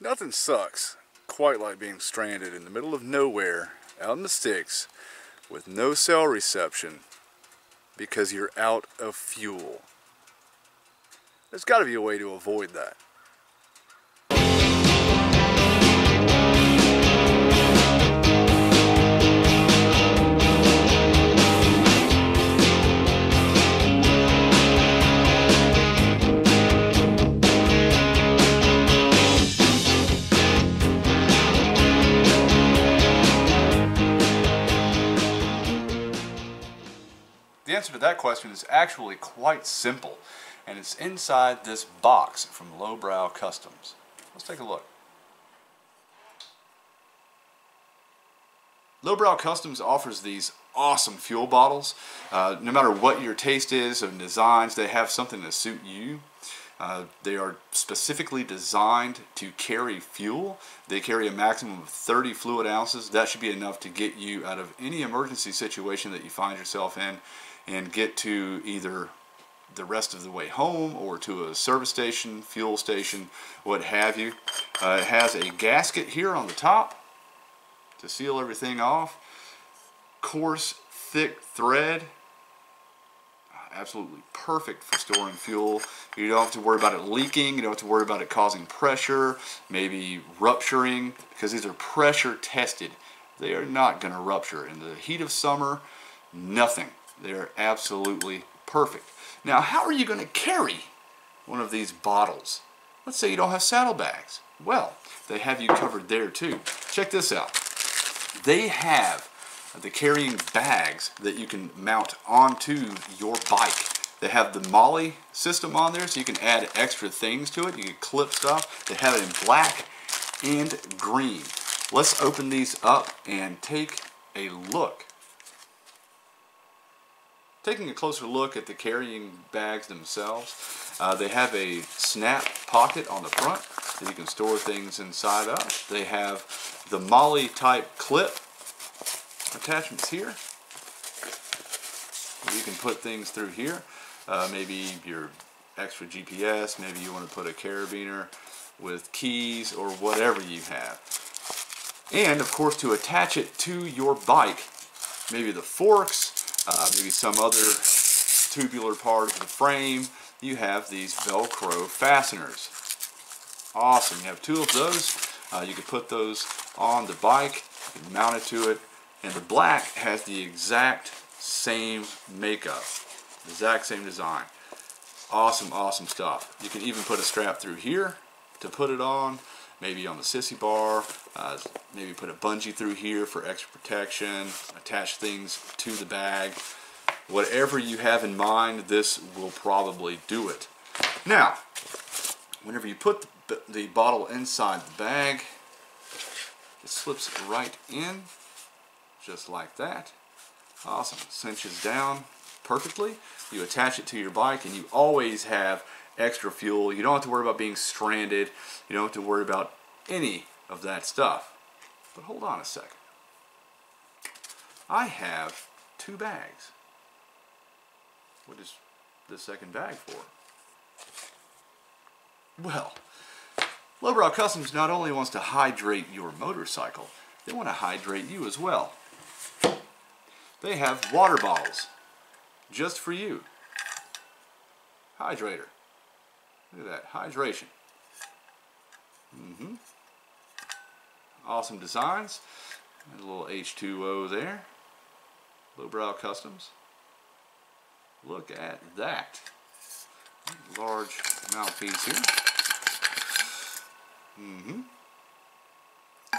Nothing sucks quite like being stranded in the middle of nowhere, out in the sticks, with no cell reception because you're out of fuel. There's got to be a way to avoid that. Answer to that question is actually quite simple, and it's inside this box from Lowbrow Customs. Let's take a look. Lowbrow Customs offers these awesome fuel bottles. Uh, no matter what your taste is of designs, they have something to suit you. Uh, they are specifically designed to carry fuel. They carry a maximum of 30 fluid ounces. That should be enough to get you out of any emergency situation that you find yourself in and get to either the rest of the way home or to a service station, fuel station, what have you. Uh, it has a gasket here on the top to seal everything off. Coarse, thick thread. Absolutely perfect for storing fuel. You don't have to worry about it leaking. You don't have to worry about it causing pressure, maybe rupturing, because these are pressure tested. They are not going to rupture. In the heat of summer, nothing they're absolutely perfect. Now, how are you going to carry one of these bottles? Let's say you don't have saddlebags. Well, they have you covered there too. Check this out. They have the carrying bags that you can mount onto your bike. They have the MOLLE system on there so you can add extra things to it. You can clip stuff. They have it in black and green. Let's open these up and take a look. Taking a closer look at the carrying bags themselves, uh, they have a snap pocket on the front that you can store things inside of. They have the MOLLE type clip attachments here. You can put things through here. Uh, maybe your extra GPS, maybe you want to put a carabiner with keys or whatever you have. And of course to attach it to your bike, maybe the forks, uh, maybe some other tubular part of the frame, you have these Velcro fasteners. Awesome, you have two of those. Uh, you can put those on the bike, can mount it to it, and the black has the exact same makeup, exact same design. Awesome, awesome stuff. You can even put a strap through here to put it on, maybe on the sissy bar, uh, maybe put a bungee through here for extra protection, attach things to the bag. Whatever you have in mind, this will probably do it. Now, whenever you put the, the bottle inside the bag, it slips right in, just like that. Awesome, cinches down perfectly. You attach it to your bike and you always have extra fuel. You don't have to worry about being stranded. You don't have to worry about any of that stuff. But hold on a second. I have two bags. What is the second bag for? Well, Lowbrow Customs not only wants to hydrate your motorcycle, they want to hydrate you as well. They have water bottles just for you. Hydrator. Look at that, hydration. Mm-hmm. Awesome designs. a little H2O there. Lowbrow Customs. Look at that. Large mouthpiece here. Mm-hmm.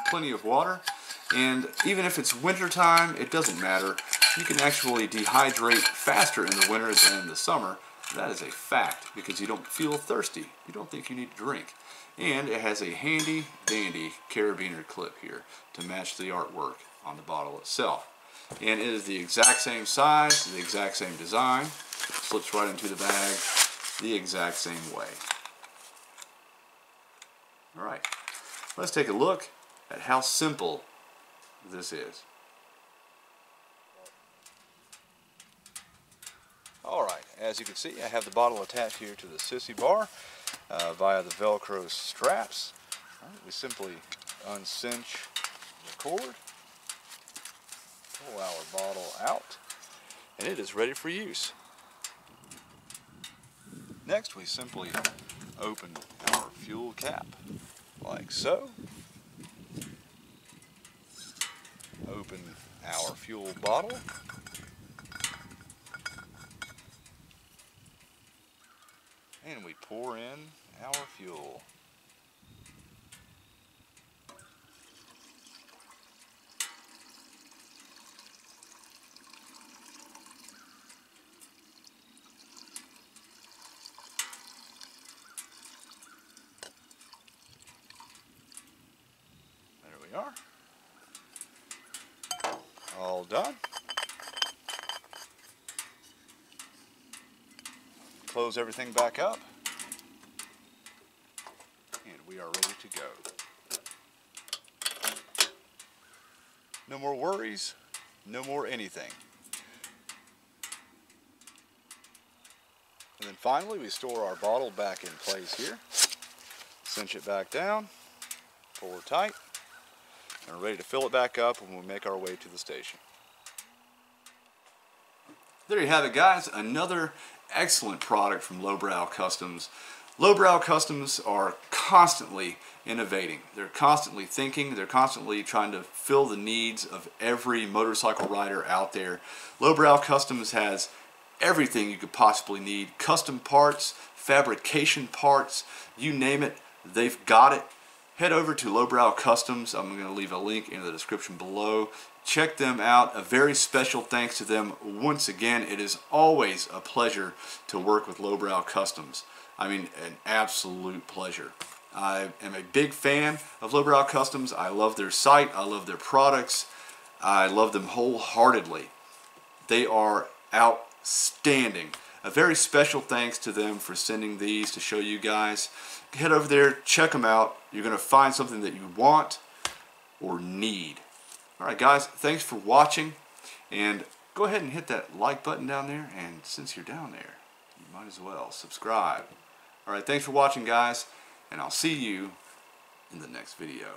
Plenty of water. And even if it's winter time, it doesn't matter. You can actually dehydrate faster in the winter than in the summer. That is a fact because you don't feel thirsty. You don't think you need to drink. And it has a handy dandy carabiner clip here to match the artwork on the bottle itself. And it is the exact same size, the exact same design. Slips right into the bag the exact same way. Alright, let's take a look at how simple this is. Alright, as you can see I have the bottle attached here to the sissy bar uh, via the velcro straps Right, we simply uncinch the cord, pull our bottle out, and it is ready for use. Next we simply open our fuel cap like so. Open our fuel bottle. And we pour in our fuel. we are. All done. Close everything back up. And we are ready to go. No more worries, no more anything. And then finally we store our bottle back in place here. Cinch it back down, pull tight and we're ready to fill it back up when we make our way to the station. There you have it guys, another excellent product from Lowbrow Customs. Lowbrow Customs are constantly innovating. They're constantly thinking, they're constantly trying to fill the needs of every motorcycle rider out there. Lowbrow Customs has everything you could possibly need. Custom parts, fabrication parts, you name it, they've got it head over to Lowbrow Customs. I'm going to leave a link in the description below. Check them out. A very special thanks to them once again. It is always a pleasure to work with Lowbrow Customs. I mean, an absolute pleasure. I am a big fan of Lowbrow Customs. I love their site. I love their products. I love them wholeheartedly. They are outstanding. A very special thanks to them for sending these to show you guys. Head over there, check them out. You're going to find something that you want or need. Alright guys, thanks for watching. And go ahead and hit that like button down there. And since you're down there, you might as well subscribe. Alright, thanks for watching guys. And I'll see you in the next video.